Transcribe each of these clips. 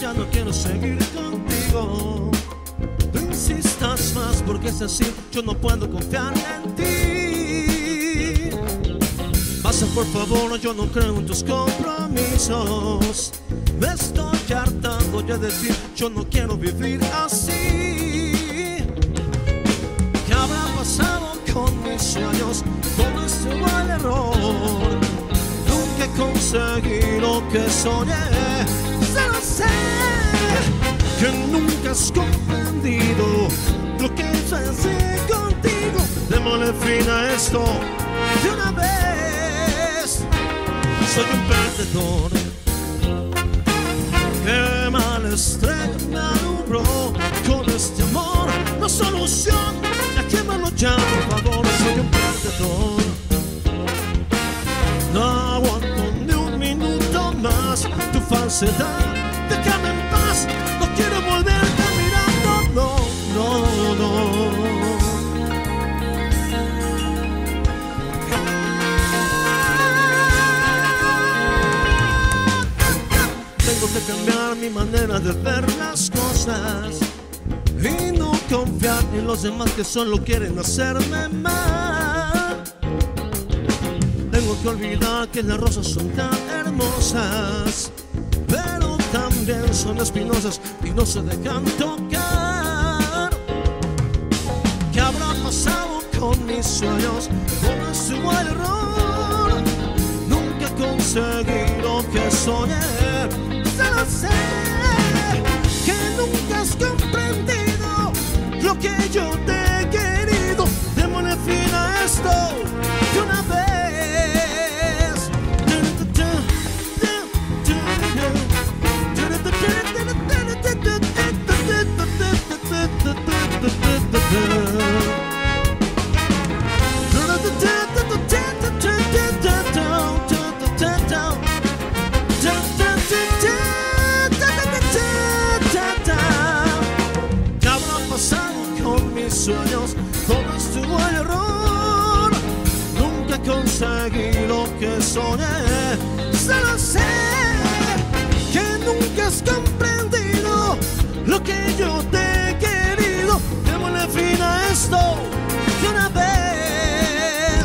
Ya no quiero seguir contigo. Tú insistas más porque es así, yo no puedo confiar. Por favor, yo no creo en tus compromisos. Me estoy hartando ya de ti, yo no quiero vivir así. ¿Qué habrá pasado con mis sueños? ¿Dónde estuvo el error? Nunca conseguí lo que soñé. Solo sé que nunca has comprendido lo que hice contigo. Démosle fin a esto de una vez. Soy un perdedor. Qué mal estrella me alumbró con este amor. No solución, ya que me lo llama, por favor. Soy un perdedor. No aguanto ni un minuto más tu falsedad. Que cambiar mi manera de ver las cosas y no confiar en los demás que solo quieren hacerme mal. Tengo que olvidar que las rosas son tan hermosas, pero también son espinosas y no se dejan tocar. ¿Qué habrá pasado con mis sueños? ¿Cómo estuvo el error? Nunca conseguí lo que soñé. Que nunca has comprendido lo que yo te conseguí lo que soñé. Solo sé que nunca has comprendido lo que yo te he querido. Démosle fin a esto de una vez.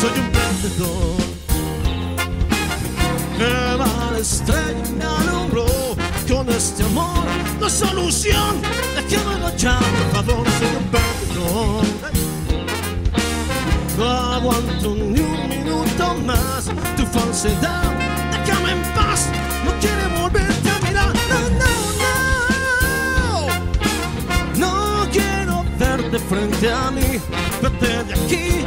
Soy un perdedor. Que mala estrella me alumbró con este amor. No solución, minuto más tu falsedad. Déjame en paz, no quiero volverte a mirar. No, no, no. No quiero verte frente a mí. Vete de aquí,